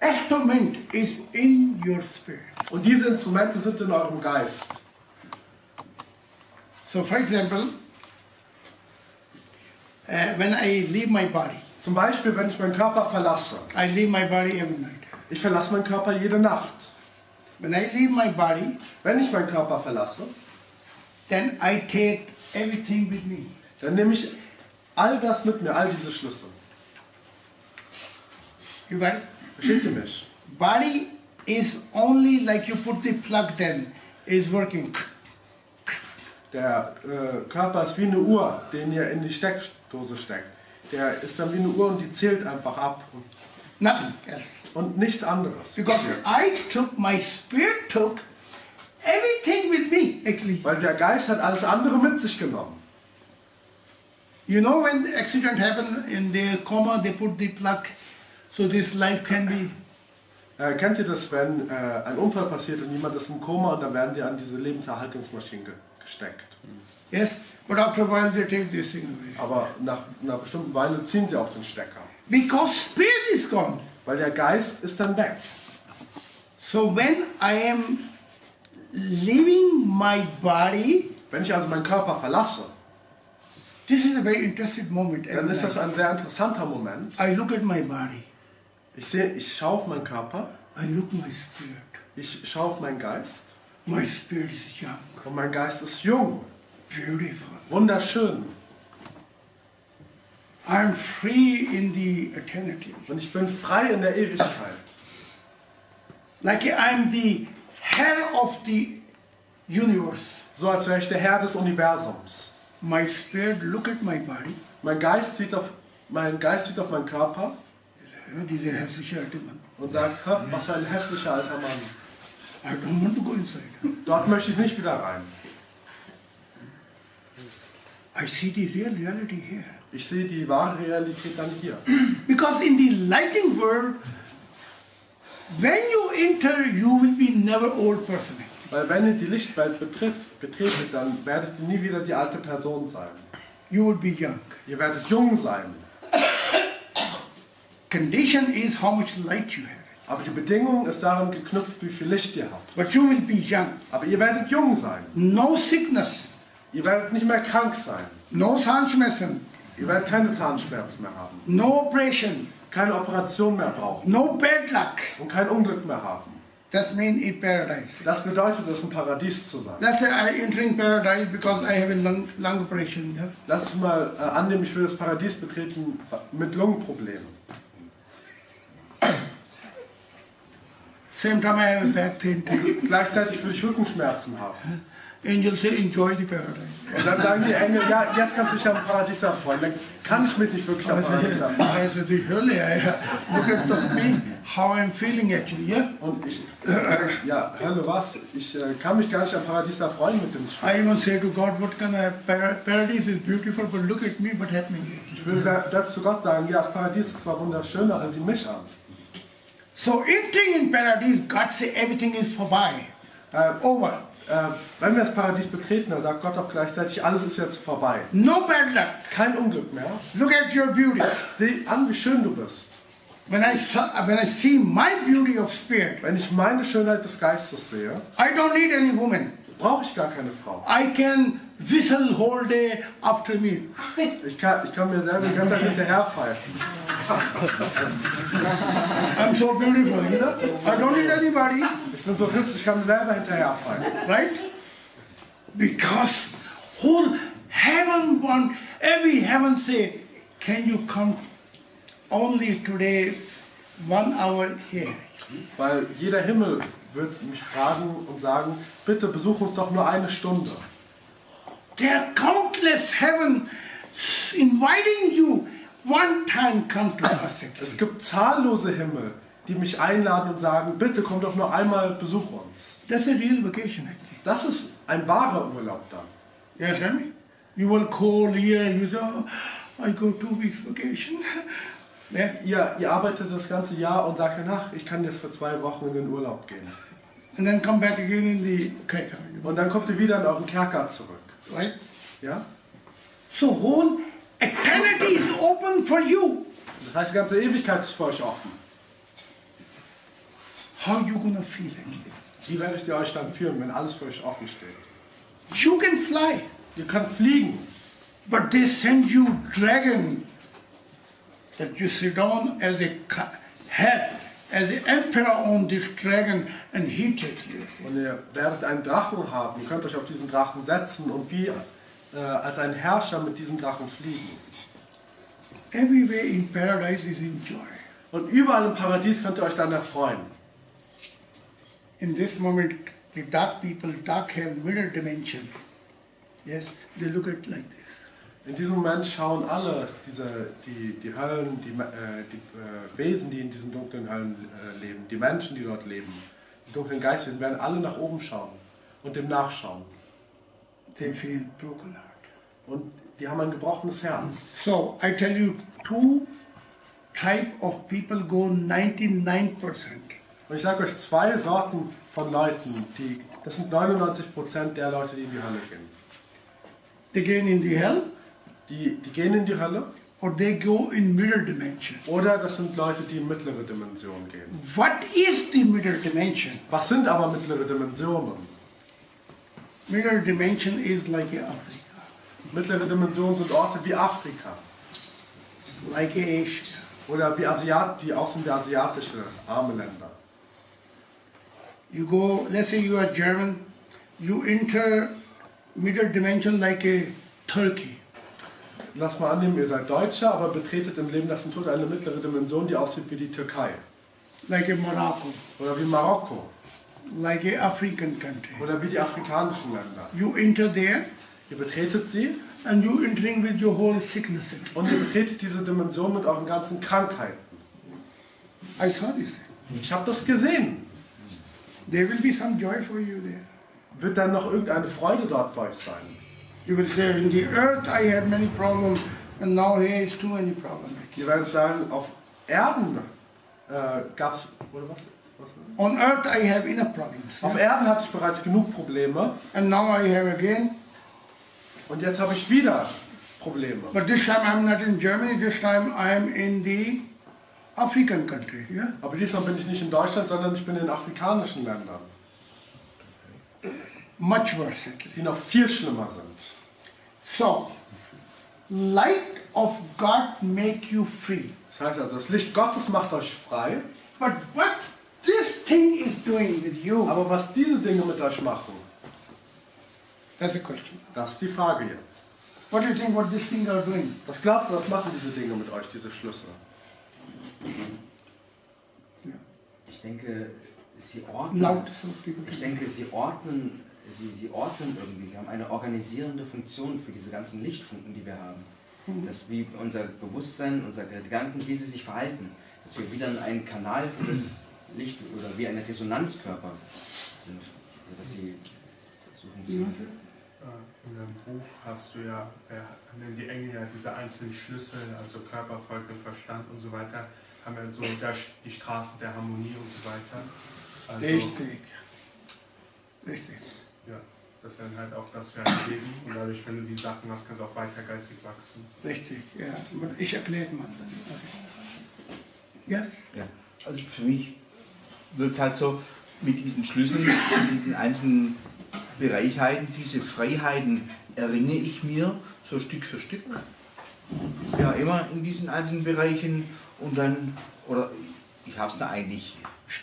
instrument is in your spirit. Und diese Instrumente sind in eurem Geist. So for example, uh, when I leave my body, Zum Beispiel, wenn ich meinen Körper verlasse. I leave my body every night. Ich verlasse meinen Körper jede Nacht. When I leave my body, Wenn ich meinen Körper verlasse, then I take everything with me. dann nehme ich all das mit mir, all diese Schlüssel. You got it? Versteht ihr mich? Body is only like you put the plug then, is working. Der äh, Körper ist wie eine Uhr, den ihr in die Steckdose steckt. Der ist dann wie eine Uhr und die zählt einfach ab. Und, Nothing else. und nichts anderes. Because I took, my spirit took everything with me, actually. Weil der Geist hat alles andere mit sich genommen. You know when the accident happened in the coma, they put the plug so this life can be. Äh, kennt ihr das, wenn äh, ein Unfall passiert und jemand ist im Koma und dann werden die an diese Lebenserhaltungsmaschine ge gesteckt? Yes, but after a while they take this thing away. Aber nach einer bestimmten Weile ziehen sie auch den Stecker. Because spirit is gone. Weil der Geist ist dann weg. So when I am leaving my body, Wenn ich also meinen Körper verlasse, this is a very interesting moment. dann ist das ein sehr interessanter Moment. I look at my body, Ich sehe, ich schaue auf meinen Körper, I look my spirit. ich schaue auf meinen Geist My spirit is young, und mein Geist ist jung, beautiful. Wunderschön I'm free in the eternity. und ich bin frei in der Ewigkeit. Like I'm the head of the universe. So als wäre ich der Herr des Universums. My spirit look at my body. Mein Geist sieht auf, mein Geist sieht auf meinen Körper Ja, Dieser hässliche alte Mann. und sagt, "Ha, was für ein hässlicher alter Mann. I don't want to go inside. Dort möchte ich nicht wieder rein. I see the real reality here. Ich sehe die wahre Realität dann hier. Because in the lighting world, when you enter, you will be never old person. Weil wenn ihr die Lichtwelt betrifft, betretet, dann werdet ihr nie wieder die alte Person sein. You will be young. Ihr werdet jung sein. Condition is how much light you have. Aber die Bedingung ist daran geknüpft, wie viel Licht ihr habt. But you will be young. Aber ihr werdet jung sein. No sickness, Ihr werdet nicht mehr krank sein. no Zahnschmerzen, Ihr werdet keine Zahnschmerzen mehr haben. no operation, Keine Operation mehr brauchen. no bad luck. Und kein Unglück mehr haben. That's mean in paradise. Das bedeutet es, ein Paradies zu sein. Let's say I entering paradise because I have a lung, lung operation. Yeah? Lass uns mal äh, annehmen, ich will das Paradies betreten mit Lungenproblemen. Same time I have a back pain. Gleichzeitig will ich Rückenschmerzen haben. Angels say, enjoy the paradise. Und dann sagen die Engel, ja, jetzt kannst du dich am Paradies erfreuen. Dann kann ich mich nicht wirklich am I Paradies erfreuen. I said, the Hölle, I, look at the, me, how I'm feeling actually, yeah? Und ich, äh, ja, Hölle was? Ich äh, kann mich gar nicht am Paradies erfreuen mit dem Schmerz. I even say to God, what kind of para- paradise is beautiful, but look at me, what happening. Ich will se- selbst zu Gott sagen, ja, das Paradies ist zwar wunderschön, aber sieh mich an. So entering in paradise, God say everything is vorbei, Äh, over. äh, wenn wir das Paradies betreten, dann sagt Gott auch gleichzeitig, alles ist jetzt vorbei. No bad luck. Kein Unglück mehr. Look at your beauty. Sieh an, wie schön du bist. When I, when I see my beauty of spirit, Wenn ich meine Schönheit des Geistes sehe, I don't need any woman. brauche ich gar keine Frau. I can whistle whole day after me. Ich kann, ich kann mir selber die ganze Zeit hinterherpfeifen. I'm so beautiful, you know. I don't need anybody, Ich bin so hübsch, ich kann mir selber hinterherpfeifen. right? Because whole heaven want, every heaven say, can you come only today, one hour here? Weil jeder Himmel wird mich fragen und sagen, bitte besuch uns doch nur eine Stunde. There are countless heaven inviting you. One time come to us. Es gibt zahllose Himmel, die mich einladen und sagen, bitte komm doch nur einmal, besuch uns. That's a real vacation actually. Das ist ein wahrer Urlaub dann. Yes, I mean, you will call here, you say, oh, I go two weeks vacation. yeah. Ihr, ihr arbeitet das ganze Jahr und sagt dann, ach, ich kann jetzt für zwei Wochen in den Urlaub gehen. And then come back again in the Kerker, Und dann kommt ihr wieder in euren Kerker zurück. right? Ja? So whole eternity is open for you. Das heißt, die ganze Ewigkeit ist für euch offen. How you gonna feel actually? Wie werdet ihr euch dann fühlen, wenn alles für euch offen steht? You can fly, Ihr könnt fliegen, but they send you dragon that you sit down as a head, as the emperor on this dragon and he takes you. Und ihr werdet einen Drachen haben, ihr könnt euch auf diesen Drachen setzen und wie äh, als ein Herrscher mit diesem Drachen fliegen. Everywhere in paradise is in joy. Und überall im Paradies könnt ihr euch dann erfreuen. In this moment, the dark people, dark hell, middle dimension, yes, they look at like this. In diesem Moment schauen alle diese, die, die Höllen, die, äh, die äh, Wesen, die in diesen dunklen Höllen äh, leben, die Menschen, die dort leben, die dunklen Geister, werden alle nach oben schauen und dem nachschauen. They feel broken heart. Und die haben ein gebrochenes Herz. So I tell you, two type of people go 99%. Und ich sage euch zwei Sorten von Leuten, die, das sind 99% der Leute, die in die Hölle gehen. They go in the hell Die, die gehen in die Hölle or they go in middle dimension. oder das sind Leute, die in mittlere Dimensionen gehen. What is the middle dimension? Was sind aber mittlere Dimensionen? Middle dimension is like Africa, Mittlere Dimensionen sind Orte wie Afrika like Asia. oder wie Asiat, die aussehen wie asiatische arme Länder. You go, let's say you are German, you enter middle dimension like a Turkey. Lass mal annehmen, ihr seid Deutscher, aber betretet im Leben nach dem Tod eine mittlere Dimension, die aussieht wie die Türkei like a Morocco, oder wie Marokko like a African country. oder wie die afrikanischen Länder. You enter there Ihr betretet sie and you entering with your whole sickness. und ihr betretet diese Dimension mit euren ganzen Krankheiten. I saw this. Ich habe das gesehen. There will be some joy for you there. Wird dann noch irgendeine Freude dort für euch sein? You will say, in the earth I have many problems, and now here is too many problems. Ihr werdet sagen, auf Erden äh, gab es, oder was? was? On earth I have enough problems. Auf Erden hatte ich bereits genug Probleme And now I have again. und jetzt habe ich wieder Probleme. But this time I'm not in Germany, this time I'm in the African country. Yeah? Aber diesmal bin ich nicht in Deutschland, sondern ich bin in afrikanischen Ländern, Much worse actually. die noch viel schlimmer sind. So, light of God make you free. Das heißt also, das Licht Gottes macht euch frei, But what this thing is doing with you, aber was diese Dinge mit euch machen, that's a question. das ist die Frage jetzt. What do you think what these things are doing? Was glaubt ihr, was machen diese Dinge mit euch, diese Ich denke, sie ordnen, people ich denke, sie ordnen sie, sie ordnen irgendwie, sie haben eine organisierende Funktion für diese ganzen Lichtfunken, die wir haben. Mhm. Dass wie unser Bewusstsein, unsere Gedanken, wie sie sich verhalten. Dass wir wieder ein Kanal für das Licht oder wie ein Resonanzkörper sind. Also dass sie versuchen zu. Äh, In dem Buch hast du ja, äh, nennen die Engel ja diese einzelnen Schlüssel, also Körper, Volk Verstand und so weiter, haben ja so der, die Straße der Harmonie und so weiter. Also, Richtig. Richtig. Ja, das ist dann halt auch das für ein Leben und dadurch, wenn du die Sachen hast, kannst du auch weiter geistig wachsen. Richtig, ja. Ich erkläre mal dann. Okay. Yes? Ja. Also für mich wird es halt so, mit diesen Schlüsseln, mit diesen einzelnen Bereichheiten, diese Freiheiten erringe ich mir so Stück für Stück. Ja, immer in diesen einzelnen Bereichen und dann, oder ich habe es da eigentlich.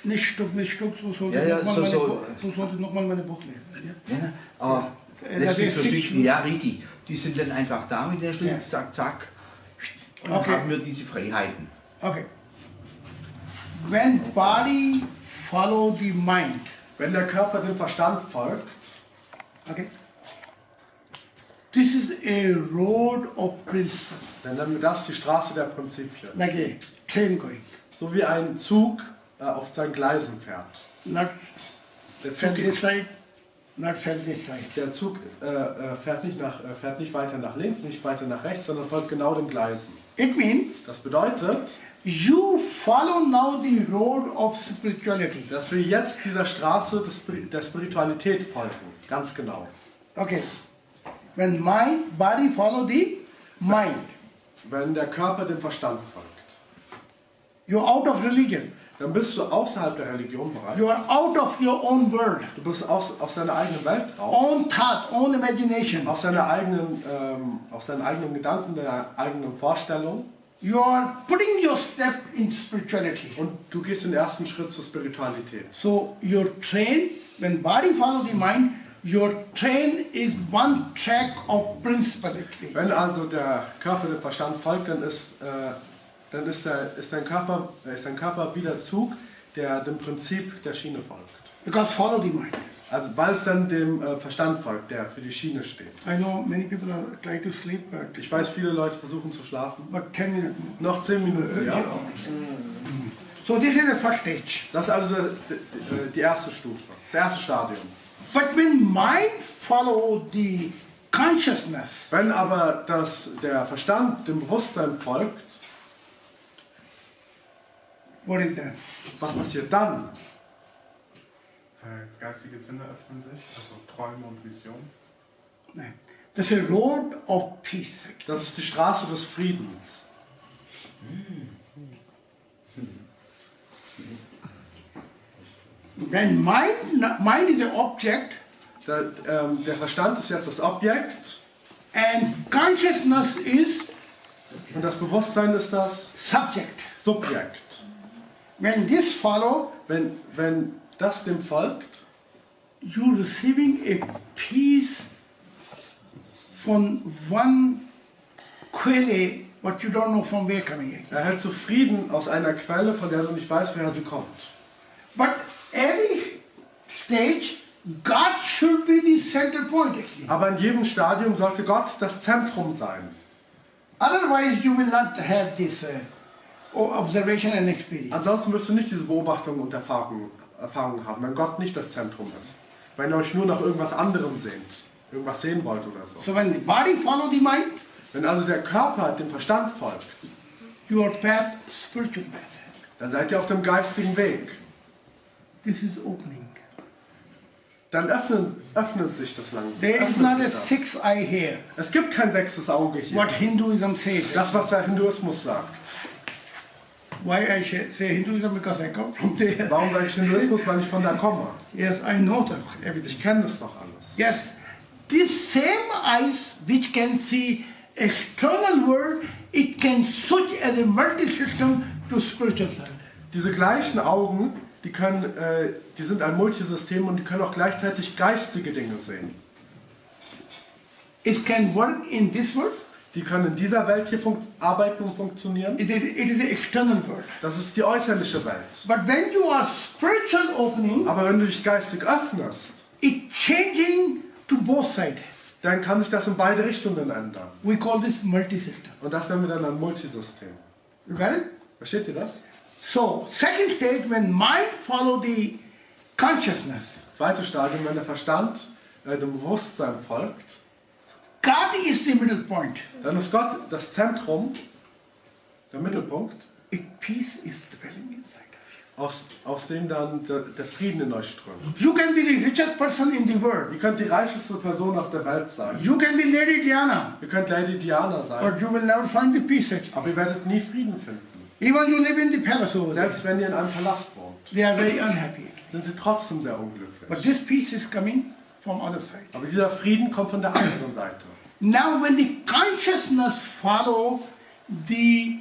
Nicht Stück mit Stück, so sollte Ja, ja, nochmal so- meine, so- Buch- so sollte noch mal meine Buch lesen. Ja? Ja, aber Äh, das da Stück wär's für six Stück, ja, richtig. Die sind dann einfach da mit der Schlüssel, Ja. zack, zack. Und Okay. dann haben wir diese Freiheiten. Okay. When body follow the mind, Wenn der Körper dem Verstand folgt, okay, this is a road of principle, dann nennen wir das die Straße der Prinzipien. like a train going, So wie ein Zug äh, auf seinen Gleisen fährt. not Der Zug, this side, not this side. der Zug äh, äh, fährt, nicht nach, äh, fährt nicht weiter nach links, nicht weiter nach rechts, sondern folgt genau den Gleisen. It means Das bedeutet, you follow now the road of spirituality. dass wir jetzt dieser Straße des, der Spiritualität folgen. Ganz genau. Okay. When mind, body follow the mind. Wenn der Körper dem Verstand folgt, You're out of religion. dann bist du außerhalb der Religion bereit. You are out of your own world, Du bist aus, auf seiner eigenen Welt drauf, own thought, own imagination. auf seiner eigenen, ähm, auf seinen eigenen Gedanken, der eigenen Vorstellung. You are putting your step in spirituality. Und du gehst den ersten Schritt zur Spiritualität. So your train, when body follow the mind, your train is one track of principality. Wenn also der Körper dem Verstand folgt, dann ist, äh, dann ist, der, ist, dein Körper, äh, ist dein Körper wie der Zug, der dem Prinzip der Schiene folgt. Because follow the mind. Also weil es dann dem äh, Verstand folgt, der für die Schiene steht. I know many people are to sleep, but, Ich weiß, viele Leute versuchen zu schlafen. but 10 minutes more. Noch zehn Minuten, ja. So this is the first stage. Das ist also die, die, die erste Stufe, das erste Stadium. But when mind follow the consciousness, Wenn aber das, der Verstand dem Bewusstsein folgt, what is that? was passiert dann? Äh, geistige Sinne öffnen sich, also Träume und Visionen. No. That's a road of peace. Das ist die Straße des Friedens. When mind, mind is object Der, ähm, der Verstand ist jetzt das Objekt and consciousness is und das Bewusstsein ist das subject. Subjekt. When this follow, Wenn, wenn das dem folgt, you receiving a peace from one quelle, but you don't know from where coming. erhältst du Frieden aus einer Quelle, von der du nicht weißt, woher sie kommt. But every stage, God should be the central point. Actually. Aber in jedem Stadium sollte Gott das Zentrum sein. Otherwise, you will not have this uh, observation and experience. Ansonsten wirst du nicht diese Beobachtungen und Erfahrungen, Erfahrungen haben, wenn Gott nicht das Zentrum ist. Wenn ihr euch nur nach irgendwas anderem sehnt, irgendwas sehen wollt oder so. So when the body follow the mind, Wenn also der Körper dem Verstand folgt, your path, spiritual path. dann seid ihr auf dem geistigen Weg. This is opening. Dann öffnen, öffnet sich das langsam. There is not a das. sixth eye here. Es gibt kein sechstes Auge hier. What Hinduism says. Das, was der Hinduismus sagt. Why I say Hinduism because I come from there. Warum sage ich Hinduismus? Weil ich von da komme. Yes, I know that. Ich kenne das doch alles. Yes, this same eyes which can see external world, it can switch as a multi-system to spiritual side. Diese gleichen Augen, die, können, äh, die sind ein Multisystem und die können auch gleichzeitig geistige Dinge sehen. It can work in this world. Die können in dieser Welt hier arbeiten und funktionieren. It is, it is the external world. Das ist die äußerliche Welt. But when you are spiritual opening, Aber wenn du dich geistig öffnest, it changing to both sides. dann kann sich das in beide Richtungen ändern. We call this multi-system. Und das nennen wir dann ein Multisystem. You got it? Versteht ihr das? So, second stage, when mind follow the consciousness, Zweites Stadium, wenn der Verstand äh, dem Bewusstsein folgt, God is the middle point. dann ist Gott das Zentrum, der Mittelpunkt, It, peace is dwelling inside of aus, aus dem dann der, der Frieden in euch strömt. you. You can be the richest person in the world. Ihr könnt die reicheste Person auf der Welt sein. You can be Lady Diana, Ihr könnt Lady Diana sein. but you will never find the peace. actually. Aber ihr werdet nie Frieden finden. Even you live in the palace over there, Selbst wenn ihr in einem Palast wohnt, they are very unhappy. sind sie trotzdem sehr But unglücklich. this peace is coming from other side. Aber dieser Frieden kommt von der anderen Seite. Now, when the consciousness follow the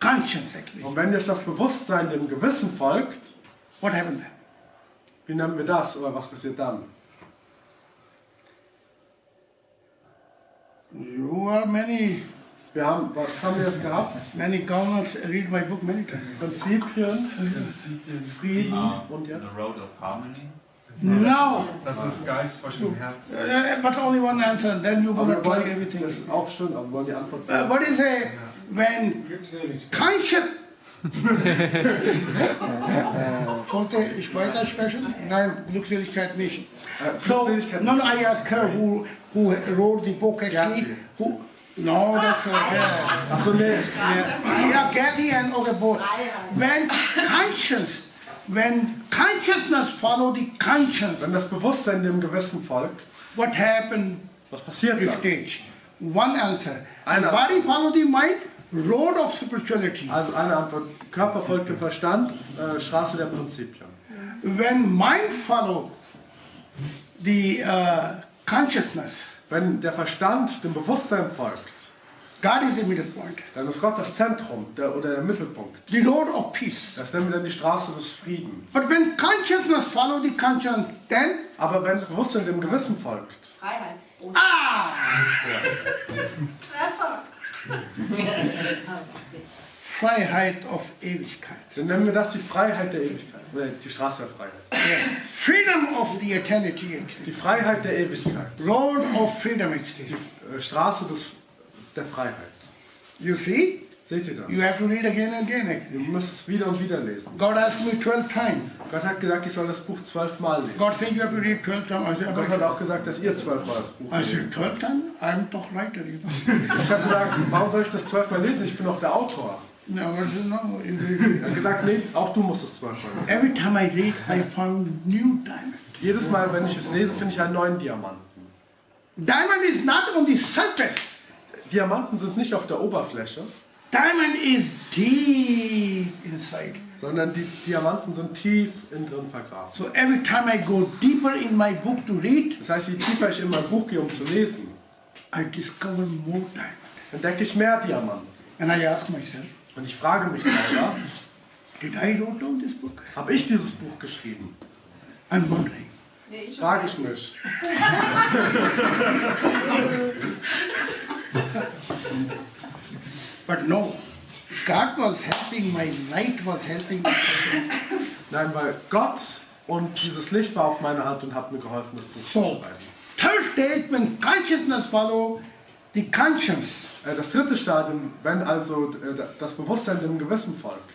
conscience, actually, Und wenn jetzt das Bewusstsein dem Gewissen folgt, what happened then? wie nennen wir das oder was passiert dann? You are many, Wir haben, was haben wir jetzt gehabt? many governors read my book many times. Prinzipien, Frieden und The jetzt? Road of Harmony. No, Das ist Geist vor dem Herz. uh, but only one answer. Then you're gonna try everything. das ist auch schön, aber wollen die Antwort Uh, what is a when Glückseligkeit. conscious? Konnte ich weitersprechen? Nein, Glückseligkeit nicht. So, Glückseligkeit. no, no, I asked her who who wrote the book actually. Who? No, that's uh, yeah. Achso, nee. Yeah, yeah, Getty and other both. When conscience, when consciousness follow the conscience, Wenn das Bewusstsein dem Gewissen folgt, what happened? was passiert dann? stage. One answer. Eine- Body follow the mind. Road of spirituality. Also eine Antwort. Körper folgt dem Verstand, äh, Straße der Prinzipien. When mind follow the uh, consciousness, Wenn der Verstand dem Bewusstsein folgt, God is the middle point. dann ist Gott das Zentrum der, oder der Mittelpunkt. The road of peace. Das nennen wir dann die Straße des Friedens. But when consciousness follow the conscience, then Aber wenn das Bewusstsein dem Gewissen folgt, Freiheit. ah, Treffer. Freiheit of Ewigkeit. dann nennen wir das die Freiheit der Ewigkeit. Oder die Straße der Freiheit. Freedom of the eternity. Die Freiheit der Ewigkeit. Road of freedom. Die äh, Straße des, der Freiheit. You see? Seht ihr You das? have to read again and again. Ihr müsst es wieder und wieder lesen. God asked me 12 times. Gott hat gesagt, ich soll das Buch zwölfmal lesen. God said you have to read 12 times. Said, Gott hat auch gesagt, dass ihr zwölfmal das Buch lesen said 12 times? I'm doch writer, you know. Ich habe gesagt, warum soll ich das zwölfmal lesen? Ich bin doch der Autor. No, no. Er hat gesagt, nee, auch du musst es zwölfmal lesen. Every time I read, I found new diamond. Jedes Mal, wenn ich es lese, finde ich einen neuen Diamanten. Diamond is not on the surface. Diamanten sind nicht auf der Oberfläche, Diamond is deep inside. sondern die Diamanten sind tief innen drin vergraben. So every time I go deeper in my book to read, Das heißt, je tiefer ich in mein Buch gehe, um zu lesen, I discover more diamond. entdecke ich mehr Diamanten. And I ask myself, Und ich frage mich selber, did I wrote down this book? habe ich dieses Buch geschrieben? I'm wondering. Nee, ich Frage ich mich. But no, God was helping, my light was helping. me. Nein, weil Gott und dieses Licht war auf meiner Hand und hat mir geholfen, das Buch zu So, schreiben. third stage, when consciousness follow the conscience, Das dritte Stadium, wenn also äh, das Bewusstsein dem Gewissen folgt,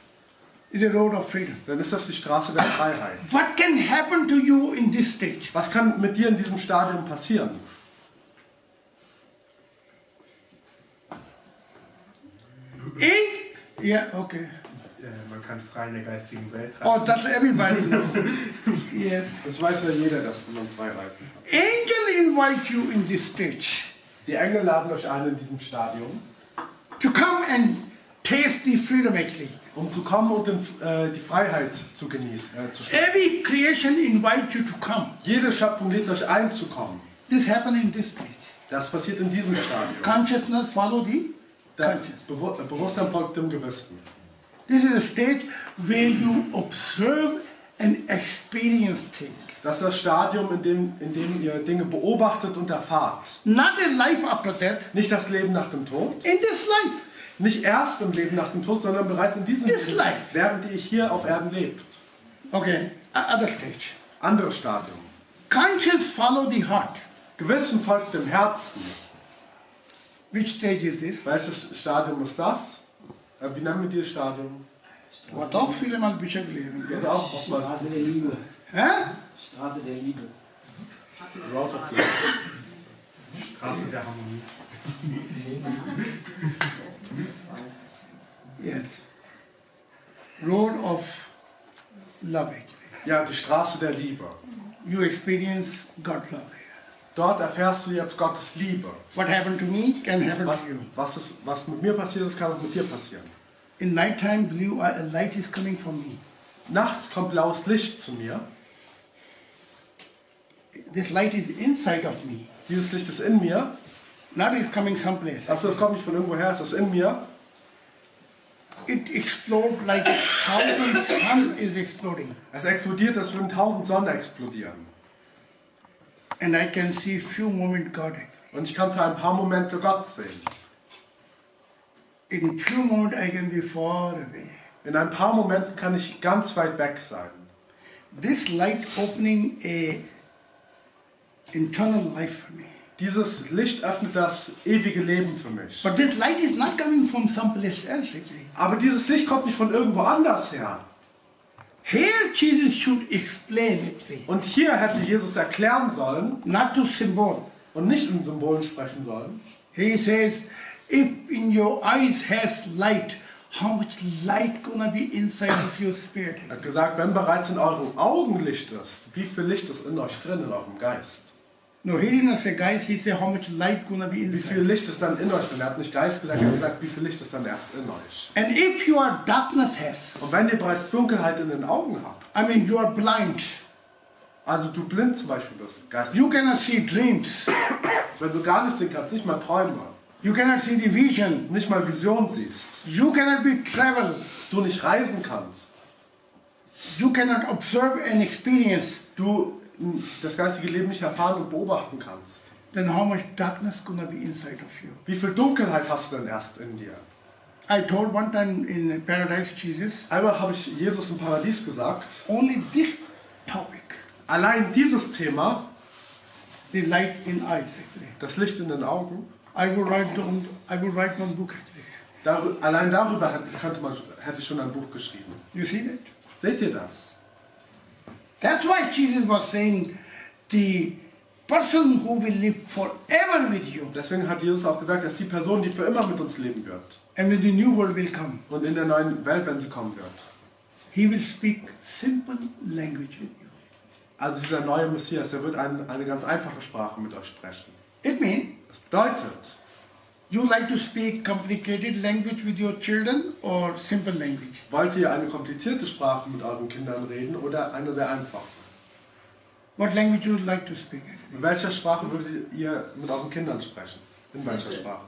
is the road of freedom. dann ist das die Straße der Freiheit. What can happen to you in this stage? Was kann mit dir in diesem Stadium passieren? In, yeah, okay. Äh, Man kann frei in der geistigen Welt Oh, reisen. that's everybody know. yes. Das weiß ja jeder, dass man frei reisen kann. Angel invite you in this stage Die Engel laden euch ein in diesem Stadium, to come and taste the freedom actually. um zu kommen und den, äh, die Freiheit zu genießen. Äh, zu schmecken. Every creation invite you to come. Jede Schöpfung lädt euch ein zu kommen. This happen in this stage. Das passiert in diesem Stadium. Consciousness follow the Der conscious. Bewu äh, Bewusstsein folgt dem Gewissen. This is a stage where you observe and experience things. Das ist das Stadium, in dem, in dem ihr Dinge beobachtet und erfahrt. Not a life after death. Nicht das Leben nach dem Tod, In this life. nicht erst im Leben nach dem Tod, sondern bereits in diesem This Leben, life. während ihr hier auf Erden lebt. Okay, other stage. Anderes Stadium. conscience follow the heart. Gewissen folgt dem Herzen. Which stage is this? Welches Stadium ist das? Äh, Wie nennen wir dieses Stadium? Wat auch viele mal Bücher gelesen. Wird auch oftmals Straße der Liebe. Hä? Straße der Liebe. Road of Love. Straße der Harmonie. Yes. Road of love actually. Ja, die Straße der Liebe. You experience God's love. Dort erfährst du jetzt Gottes Liebe. What happened to me can happen Was, to you. was, ist, was mit mir passiert ist, kann auch mit dir passieren. In nighttime, blue uh, light is coming from me. Nachts kommt blaues Licht zu mir. This light is inside of me. Dieses Licht ist in mir. Not is coming someplace. Achso, es kommt nicht von irgendwoher, es ist in mir. It explodes like thousand sun is exploding. Es explodiert, als würden tausend Sonnen explodieren. And I can see few moment God. Und ich kann für ein paar Momente Gott sehen. In few moment I can be far away. In ein paar Momenten kann ich ganz weit weg sein. This light opening a internal life for me. Dieses Licht öffnet das ewige Leben für mich. But this light is not coming from someplace else actually. Aber dieses Licht kommt nicht von irgendwo anders her. Here Jesus should explain actually. Und hier hätte Jesus erklären sollen Not to symbol. und nicht in Symbolen sprechen sollen. He says, if in your eyes has light, how much light gonna be inside of your spirit? Er hat gesagt, wenn bereits in euren Augen Licht ist, wie viel Licht ist in euch drin, in eurem Geist? No, he didn't say guys, he said how much light gonna be Wie viel inside. Licht ist dann in euch? Er hat nicht Geist gesagt, er hat gesagt, wie viel Licht ist dann erst in euch. And if your darkness has, Und wenn ihr bereits Dunkelheit in den Augen habt, I mean you are blind, also du blind zum Beispiel bist, Geist, you cannot see dreams, wenn du gar nicht sehen kannst, nicht mal Träume, you cannot see the vision, nicht mal Vision siehst, you cannot be travel, du nicht reisen kannst, you cannot observe and experience, du das geistige Leben nicht erfahren und beobachten kannst, then how much darkness gonna be inside of you? wie viel Dunkelheit hast du denn erst in dir? I told one time in Paradise Jesus, Einmal habe ich Jesus im Paradies gesagt, only this topic, allein dieses Thema, the light in eyes actually. das Licht in den Augen, I will write down, I will write one book. Dar allein darüber hätte- man, hätte ich schon ein Buch geschrieben. You see that? Seht ihr das? That's why Jesus was saying, the person who will live forever with you Deswegen hat Jesus auch gesagt, dass die Person, die für immer mit uns leben wird and when the new world will come, und in der neuen Welt, wenn sie kommen wird. he will speak simple language with you. Also dieser neue Messias, der wird ein, eine ganz einfache Sprache mit euch sprechen. It means Das bedeutet, you like to speak complicated language with your children or simple language. wollt ihr eine komplizierte Sprache mit euren Kindern reden oder eine sehr einfache? What language you would like to speak? In welcher Sprache würdet ihr mit euren Kindern sprechen? In welcher Sprache?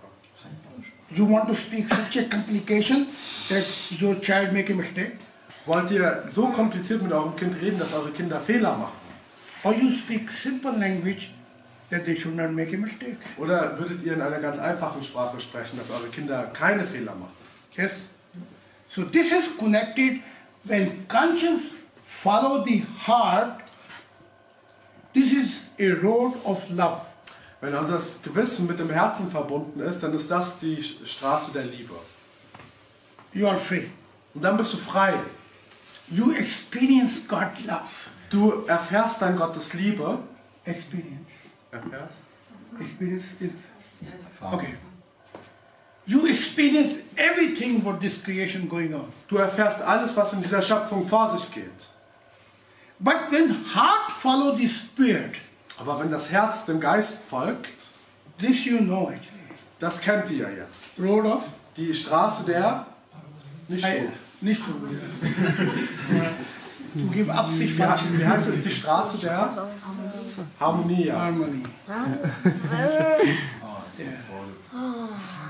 You want to speak such a complication that your child make a mistake? Wollt ihr so kompliziert mit eurem Kind reden, dass eure Kinder Fehler machen? Or you speak simple language that they should not make a mistake? Oder würdet ihr in einer ganz einfachen Sprache sprechen, dass eure Kinder keine Fehler machen? Yes. So this is connected when conscience follow the heart. This is a road of love. Wenn unser Gewissen mit dem Herzen verbunden ist, dann ist das die Straße der Liebe. You are free. Und dann bist du frei. You experience God's love. Du erfährst dann Gottes Liebe. Experience. Erfährst? Experience is okay. You experience everything what this creation going on. Du erfährst alles, was in dieser Schöpfung vor sich geht. But when heart follow the spirit, Aber wenn das Herz dem Geist folgt, this you know actually. das kennt ihr ja jetzt. Road of Die Straße der nicht so. nicht to give Absicht Wie, he- wie heißt es? Die Straße der Harmonie. Ja. harmony. Yeah.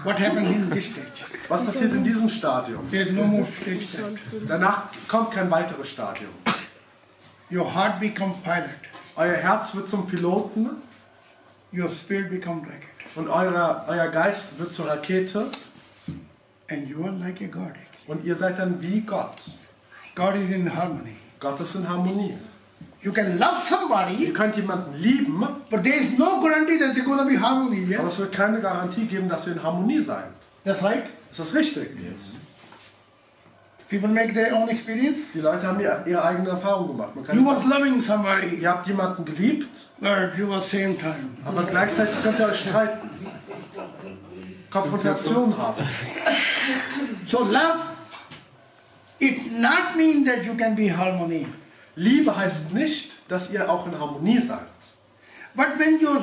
What happened in this stage? Was passiert in diesem Stadium? There's no more stage that. Danach kommt kein weiteres Stadium. Your heart become pilot. Euer Herz wird zum Piloten Your spirit become rocket. und euer, euer Geist wird zur Rakete And you are like a God. und ihr seid dann wie Gott. God is in harmony. Gott ist in Harmonie. You can love somebody, Ihr könnt jemanden lieben, but there is no guarantee that there's going to be harmony. aber Yeah? es wird keine Garantie geben, dass ihr in Harmonie seid. That's right. Ist das richtig? People make their own experience. Die Leute haben ihre, ihre eigene Erfahrung gemacht. Man kann You was loving somebody, ihr habt jemanden geliebt, but you was same time. aber gleichzeitig könnt ihr euch streiten. Konfrontation haben. So love, it not mean that you can be harmony. Liebe heißt nicht, dass ihr auch in Harmonie seid. But when your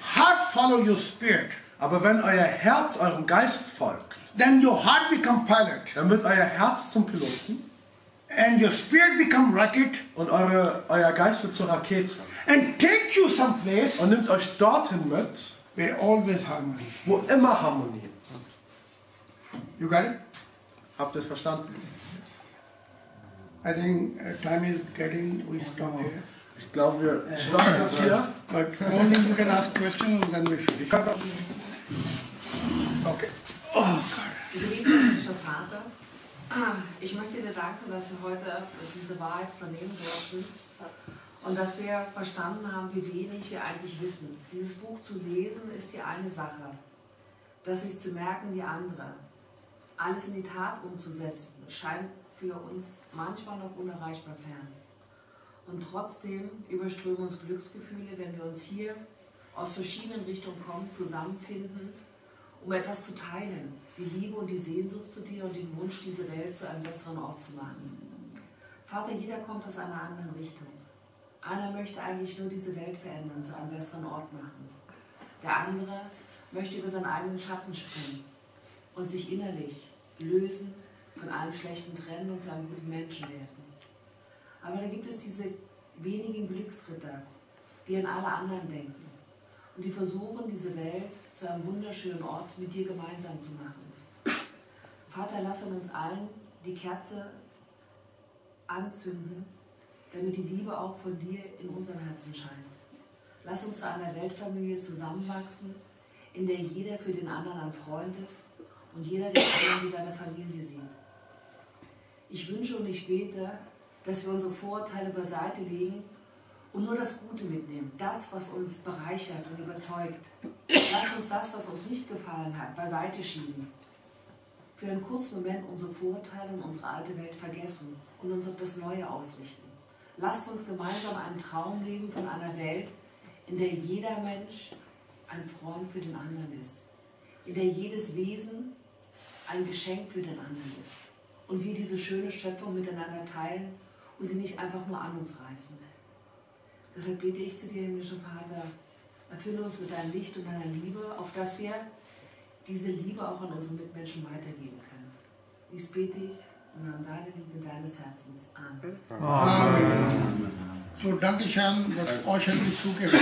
heart follow your spirit, Aber wenn euer Herz eurem Geist folgt, then your heart become pilot dann wird euer Herz zum Piloten and your spirit become rocket und eure, euer Geist wird zur Rakete and take you someplace und nimmt euch dorthin mit, where always harmony. wo immer Harmonie ist. You got it? Habt ihr es verstanden? I think uh, time is getting, we stop here. Ich glaube, wir stoppen das hier. But only you can ask questions and then we finish. Ihr könnt auch Okay. Lieber Vater, ich möchte dir danken, dass wir heute diese Wahrheit vernehmen durften und dass wir verstanden haben, wie wenig wir eigentlich wissen. Dieses Buch zu lesen ist die eine Sache, das sich zu merken die andere. Alles in die Tat umzusetzen scheint für uns manchmal noch unerreichbar fern. Und trotzdem überströmen uns Glücksgefühle, wenn wir uns hier aus verschiedenen Richtungen kommen, zusammenfinden um etwas zu teilen. Die Liebe und die Sehnsucht zu dir und den Wunsch, diese Welt zu einem besseren Ort zu machen. Vater, jeder kommt aus einer anderen Richtung. Einer möchte eigentlich nur diese Welt verändern, zu einem besseren Ort machen. Der andere möchte über seinen eigenen Schatten springen und sich innerlich lösen, von allem Schlechten trennen und zu einem guten Menschen werden. Aber da gibt es diese wenigen Glücksritter, die an alle anderen denken und die versuchen, diese Welt zu einem wunderschönen Ort mit dir gemeinsam zu machen. Vater, lass uns allen die Kerze anzünden, damit die Liebe auch von dir in unserem Herzen scheint. Lass uns zu einer Weltfamilie zusammenwachsen, in der jeder für den anderen ein Freund ist und jeder den anderen wie seine Familie sieht. Ich wünsche und ich bete, dass wir unsere Vorurteile beiseite legen und nur das Gute mitnehmen, das, was uns bereichert und überzeugt. Lass uns das, was uns nicht gefallen hat, beiseite schieben. Für einen kurzen Moment unsere Vorurteile und unsere alte Welt vergessen und uns auf das Neue ausrichten. Lasst uns gemeinsam einen Traum leben von einer Welt, in der jeder Mensch ein Freund für den anderen ist, in der jedes Wesen ein Geschenk für den anderen ist und wir diese schöne Schöpfung miteinander teilen und sie nicht einfach nur an uns reißen. Deshalb bete ich zu dir, himmlischer Vater, erfülle uns mit deinem Licht und deiner Liebe, auf dass wir diese Liebe auch an unsere Mitmenschen weitergeben können. Dies bete ich im Namen deiner Liebe, deines Herzens. Amen. Amen. So, danke schön, dass euch hat mich zugehört.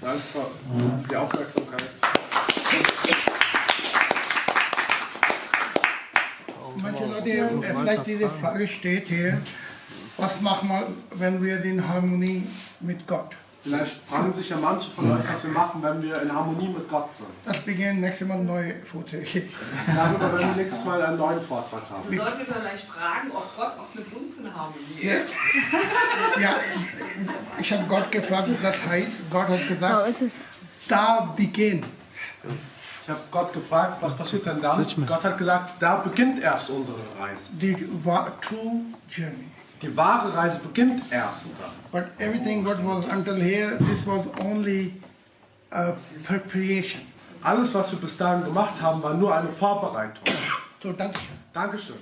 Danke für die Aufmerksamkeit. Äh, vielleicht diese Frage steht hier, was machen wir, wenn wir in Harmonie mit Gott? Vielleicht fragen sich ja manche von euch, was wir machen, wenn wir in Harmonie mit Gott sind. Das beginnen nächstes Mal neue Vorträge. Darüber werden wir nächstes Mal einen neuen Vortrag haben. Wir sollten vielleicht fragen, ob Gott auch mit uns in Harmonie ist. Ja, ich habe Gott gefragt, das heißt, Gott hat Oh, gesagt, ist es da beginnt. Ich habe Gott gefragt, was passiert denn dann? Gott hat gesagt, da beginnt erst unsere Reise. the true journey. Die wahre Reise beginnt erst dann. But everything what was until here, this was only a preparation. Alles, was wir bis dahin gemacht haben, war nur eine Vorbereitung. So, danke schön. Dankeschön.